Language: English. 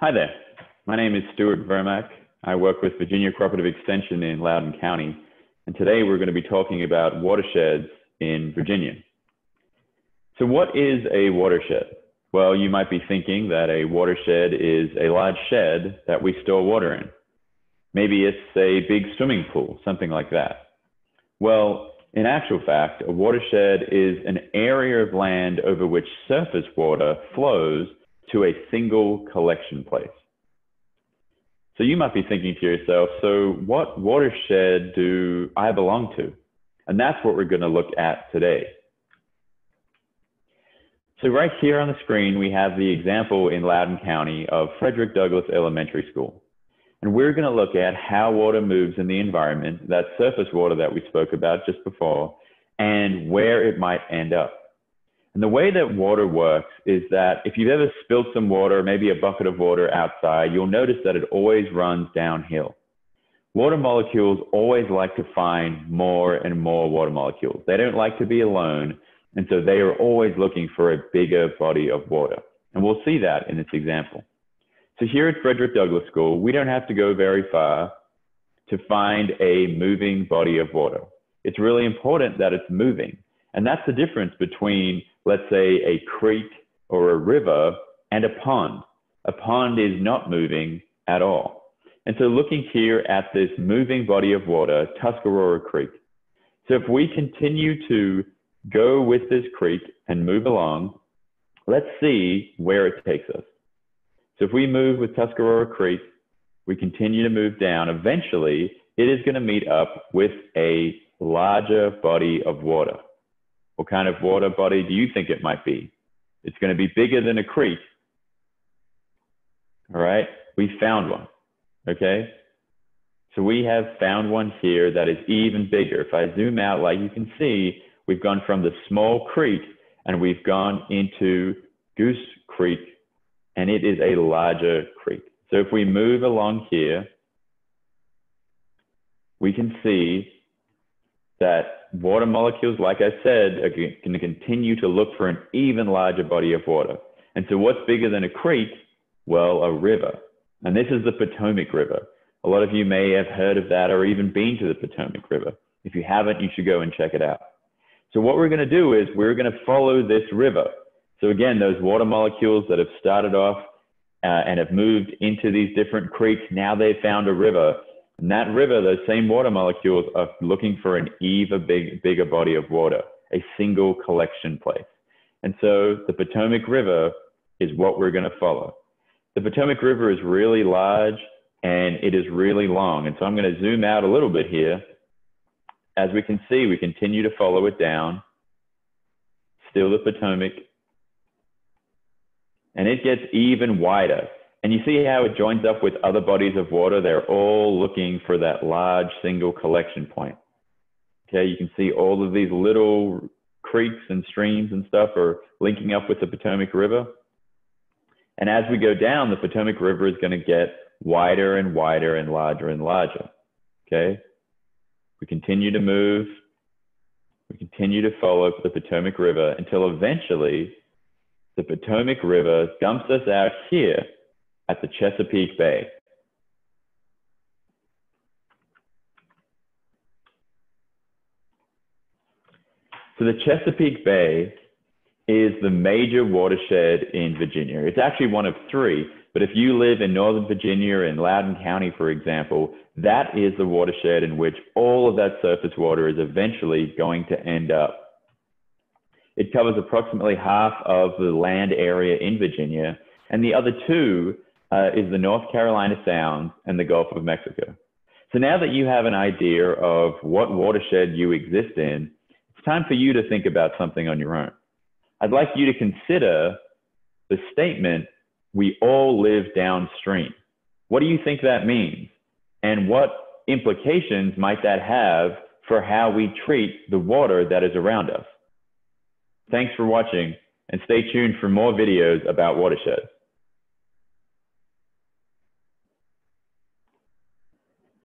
Hi there. My name is Stuart Vermack. I work with Virginia Cooperative Extension in Loudoun County, and today we're going to be talking about watersheds in Virginia. So what is a watershed? Well, you might be thinking that a watershed is a large shed that we store water in. Maybe it's a big swimming pool, something like that. Well, in actual fact, a watershed is an area of land over which surface water flows to a single collection place. So you might be thinking to yourself, so what watershed do I belong to? And that's what we're going to look at today. So right here on the screen, we have the example in Loudoun County of Frederick Douglass Elementary School. And we're going to look at how water moves in the environment, that surface water that we spoke about just before, and where it might end up. And the way that water works is that if you've ever spilled some water, maybe a bucket of water outside, you'll notice that it always runs downhill. Water molecules always like to find more and more water molecules. They don't like to be alone. And so they are always looking for a bigger body of water. And we'll see that in this example. So here at Frederick Douglass School, we don't have to go very far to find a moving body of water. It's really important that it's moving. And that's the difference between, let's say, a creek or a river and a pond. A pond is not moving at all. And so looking here at this moving body of water, Tuscarora Creek. So if we continue to go with this creek and move along, let's see where it takes us. So if we move with Tuscarora Creek, we continue to move down, eventually it is going to meet up with a larger body of water. What kind of water body do you think it might be? It's going to be bigger than a creek. All right, we found one. Okay, so we have found one here that is even bigger. If I zoom out, like you can see, we've gone from the small creek and we've gone into Goose Creek and it is a larger creek. So if we move along here, we can see that water molecules, like I said, are going to continue to look for an even larger body of water. And so what's bigger than a creek? Well, a river. And this is the Potomac River. A lot of you may have heard of that or even been to the Potomac River. If you haven't, you should go and check it out. So what we're going to do is we're going to follow this river. So again, those water molecules that have started off uh, and have moved into these different creeks, now they've found a river. And that river, those same water molecules are looking for an even big, bigger body of water, a single collection place. And so the Potomac River is what we're going to follow. The Potomac River is really large and it is really long. And so I'm going to zoom out a little bit here. As we can see, we continue to follow it down. Still the Potomac and it gets even wider. And you see how it joins up with other bodies of water? They're all looking for that large single collection point. Okay, you can see all of these little creeks and streams and stuff are linking up with the Potomac River. And as we go down, the Potomac River is going to get wider and wider and larger and larger. Okay, we continue to move. We continue to follow the Potomac River until eventually the Potomac River dumps us out here at the Chesapeake Bay. So the Chesapeake Bay is the major watershed in Virginia. It's actually one of three, but if you live in Northern Virginia in Loudoun County, for example, that is the watershed in which all of that surface water is eventually going to end up. It covers approximately half of the land area in Virginia, and the other two uh, is the North Carolina Sound and the Gulf of Mexico. So now that you have an idea of what watershed you exist in, it's time for you to think about something on your own. I'd like you to consider the statement, we all live downstream. What do you think that means? And what implications might that have for how we treat the water that is around us? Thanks for watching and stay tuned for more videos about watersheds.